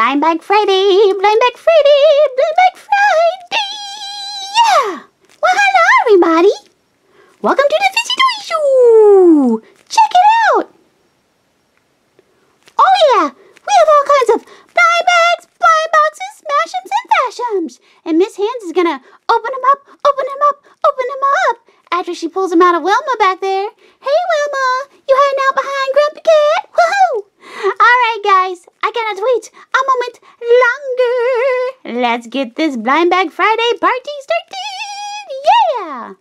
Blind Bag Friday, Blind Bag Friday, Blind Bag Friday. Yeah. Well, hello everybody. Welcome to the Fizzy Toy Show. Check it out. Oh yeah, we have all kinds of blind bags, blind boxes, smash'ems, and fash'ems. And Miss Hands is gonna open them up, open them up, open them up after she pulls them out of Wilma back there. Hey Wilma, you hiding out behind Grumpy Cat? Woohoo! Alright guys, I cannot wait a moment longer. Let's get this Blind Bag Friday party started! Yeah!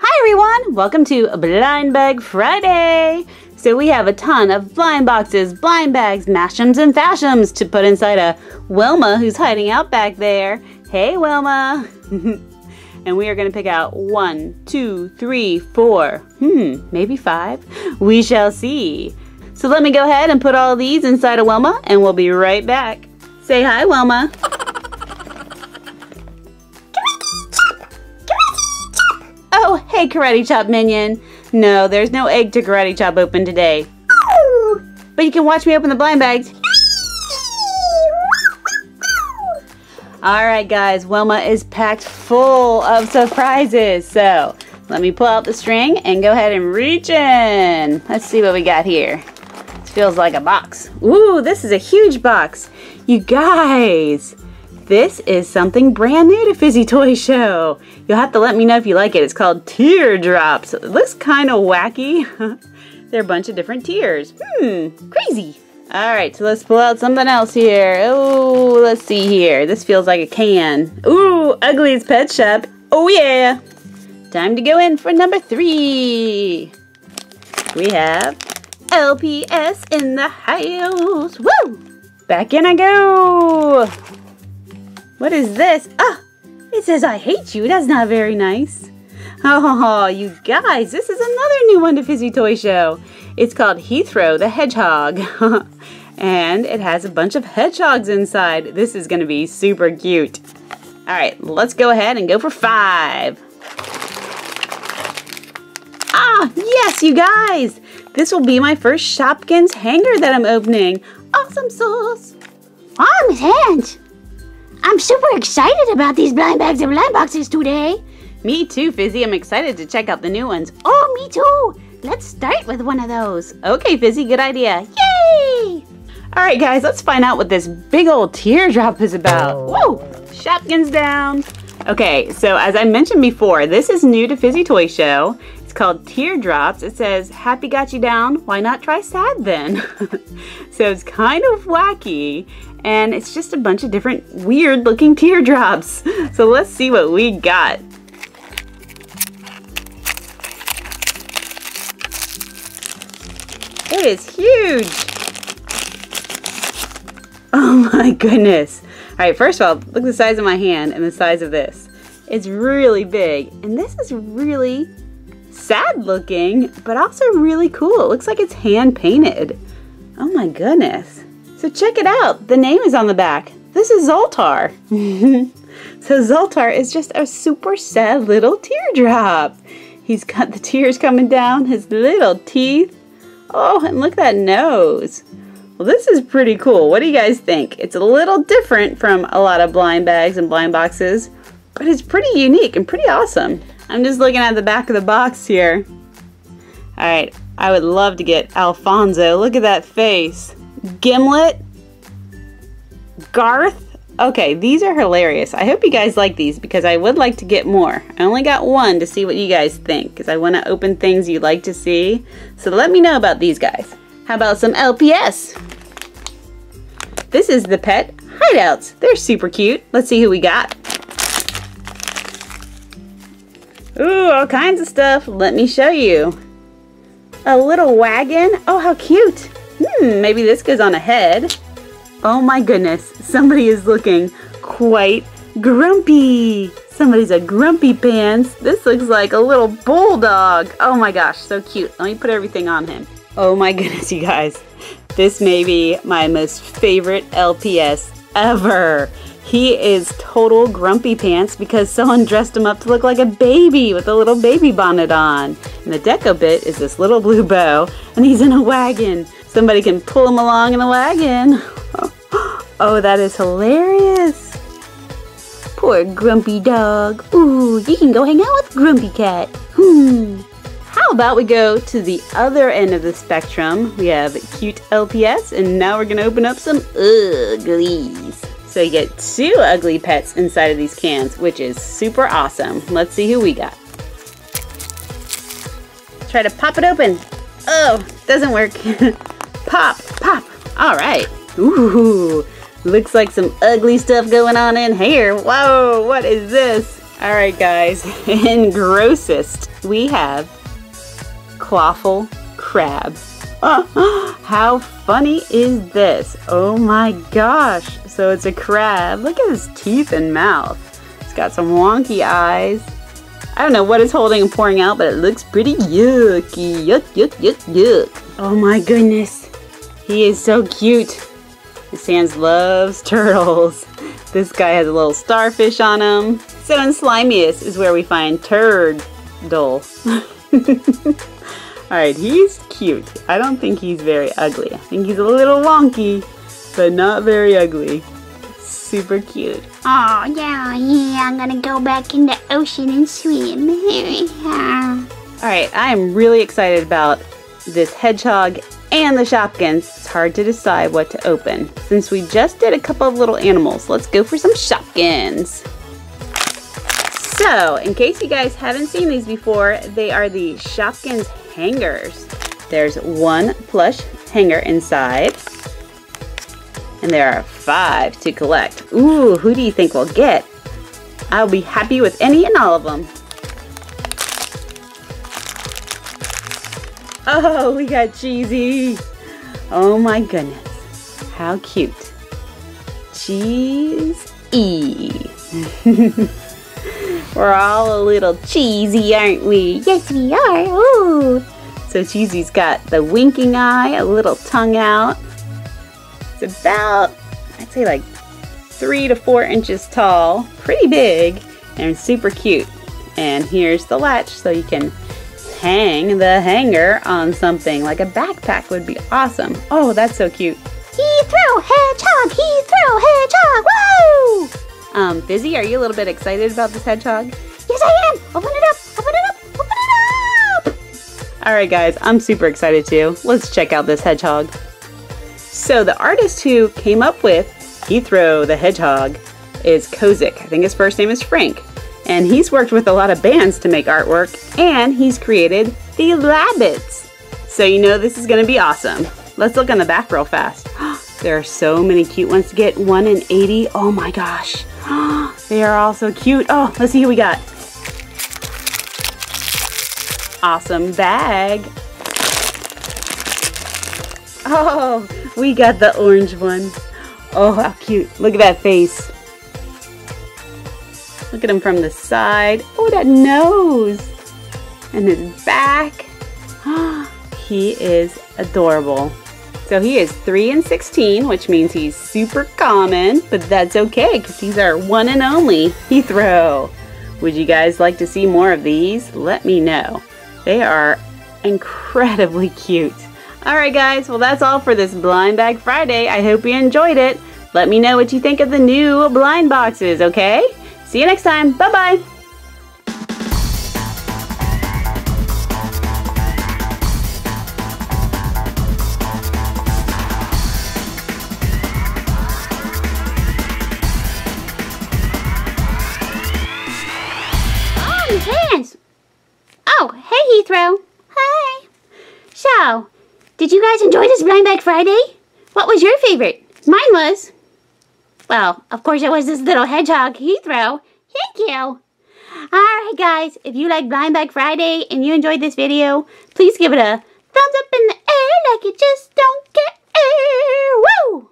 Hi everyone, welcome to Blind Bag Friday. So we have a ton of blind boxes, blind bags, mashems, and fash'ems to put inside a Wilma who's hiding out back there. Hey Wilma! and we are going to pick out one, two, three, four, hmm, maybe five. We shall see. So let me go ahead and put all these inside a Wilma and we'll be right back. Say hi, Wilma. Oh, hey, Karate Chop Minion. No, there's no egg to Karate Chop open today. But you can watch me open the blind bags. Alright guys, Wilma is packed full of surprises. So, let me pull out the string and go ahead and reach in. Let's see what we got here. Feels like a box. Ooh, this is a huge box. You guys, this is something brand new to Fizzy Toy Show. You'll have to let me know if you like it. It's called Tear Drips. It looks kind of wacky. They're a bunch of different tears. Hmm, crazy. All right, so let's pull out something else here. Oh, let's see here. This feels like a can. Ooh, Uggly's Pet Shop. Oh yeah. Time to go in for number three. We have LPS in the house. Woo! Back in I go. What is this? Ah, it says I hate you. That's not very nice. Oh, you guys, this is another new one to Fizzy Toy Show. It's called Heathrow the Hedgehog. and it has a bunch of hedgehogs inside. This is going to be super cute. All right, let's go ahead and go for five. Ah, yes, you guys. This will be my first Shopkins hanger that I'm opening. Awesome sauce. Oh, Miss Hands. I'm super excited about these blind bags and blind boxes today. Me too, Fizzy. I'm excited to check out the new ones. Oh, me too. Let's start with one of those. Okay, Fizzy, good idea. Yay! All right, guys, let's find out what this big old teardrop is about. Whoa, Shopkins down. Okay, so as I mentioned before, this is new to Fizzy Toy Show. Called Tear Drips. It says, happy got you down, why not try sad then? so it's kind of wacky, and it's just a bunch of different weird looking teardrops. So let's see what we got. It is huge. Oh my goodness. All right, first of all, look at the size of my hand and the size of this. It's really big. And this is really sad looking, but also really cool. It looks like it's hand painted. Oh my goodness. So check it out. The name is on the back. This is Zoltar. so Zoltar is just a super sad little teardrop. He's got the tears coming down his little teeth. Oh, and look at that nose. Well, this is pretty cool. What do you guys think? It's a little different from a lot of blind bags and blind boxes, but it's pretty unique and pretty awesome. I'm just looking at the back of the box here. All right, I would love to get Alfonso. Look at that face. Gimlet. Garth. Okay, these are hilarious. I hope you guys like these because I would like to get more. I only got one to see what you guys think because I want to open things you'd like to see. So let me know about these guys. How about some LPS? This is the pet hideouts. They're super cute. Let's see who we got. Ooh, all kinds of stuff. Let me show you. A little wagon. Oh, how cute. Hmm, maybe this goes on a head. Oh my goodness, somebody is looking quite grumpy. Somebody's a grumpy pants. This looks like a little bulldog. Oh my gosh, so cute. Let me put everything on him. Oh my goodness, you guys. This may be my most favorite LPS ever. He is total grumpy pants because someone dressed him up to look like a baby with a little baby bonnet on. And the deco bit is this little blue bow, and he's in a wagon. Somebody can pull him along in the wagon. Oh, that is hilarious. Poor Grumpy Dog. Ooh, you can go hang out with Grumpy Cat. Hmm. How about we go to the other end of the spectrum? We have cute LPS, and now we're gonna open up some Ugglys. So you get two ugly pets inside of these cans, which is super awesome. Let's see who we got. Try to pop it open. Oh, doesn't work. pop, pop. All right. Ooh, looks like some ugly stuff going on in here. Whoa, what is this? All right, guys. In grossest, we have clawful crab. how funny is this? Oh my gosh. So it's a crab. Look at his teeth and mouth. It's got some wonky eyes. I don't know what it's holding and pouring out, but it looks pretty yucky. Yuck, yuck, yuck, yuck. Oh my goodness. He is so cute. Hands loves turtles. This guy has a little starfish on him. So in Slimiest is where we find Turtle. Alright, he's cute. I don't think he's very ugly. I think he's a little wonky, but not very ugly. Super cute. Oh, yeah, yeah, I'm gonna go back in the ocean and swim. Alright, I am really excited about this hedgehog and the Shopkins. It's hard to decide what to open. Since we just did a couple of little animals, let's go for some Shopkins. So, in case you guys haven't seen these before, they are the Shopkins hangers. There's one plush hanger inside. And there are five to collect. Ooh, who do you think we'll get? I'll be happy with any and all of them. Oh, we got Cheesy. Oh my goodness. How cute. Cheese E. We're all a little cheesy, aren't we? Yes, we are. Ooh. So Cheesy's got the winking eye, a little tongue out. It's about, I'd say like three to four inches tall, pretty big, and super cute. And here's the latch so you can hang the hanger on something like a backpack would be awesome. Oh, that's so cute. Heathrow hedgehog, Heathrow hedgehog, woo! Um, Fizzy, are you a little bit excited about this hedgehog? Yes, I am. Open it up, open it up, open it up. All right, guys, I'm super excited too. Let's check out this hedgehog. So the artist who came up with Heathrow the Hedgehog is Kozik. I think his first name is Frank. And he's worked with a lot of bands to make artwork, and he's created the Labbits. So you know this is gonna be awesome. Let's look on the back real fast. there are so many cute ones to get. One in 80. Oh my gosh. they are all so cute. Oh, let's see who we got. Awesome bag. Oh, we got the orange one. Oh, how cute. Look at that face. Look at him from the side. Oh, that nose. And his back. he is adorable. So he is 3 and 16, which means he's super common, but that's okay because he's our one and only Heathrow. Would you guys like to see more of these? Let me know. They are incredibly cute. Alright guys, well that's all for this Blind Bag Friday. I hope you enjoyed it. Let me know what you think of the new blind boxes, okay? See you next time. Bye-bye. Oh. Oh, hey, Heathrow. Hi. So, did you guys enjoy this Blind Bag Friday? What was your favorite? Mine was. Well, of course it was this little hedgehog, Heathrow. Thank you. Alright guys, if you like Blind Bag Friday and you enjoyed this video, please give it a thumbs up in the air like you just don't care. Woo!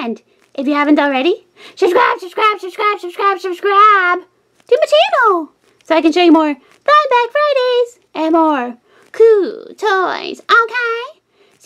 And if you haven't already, subscribe, subscribe, subscribe, subscribe, subscribe to my channel so I can show you more Blind Bag Fridays and more cool toys. Okay?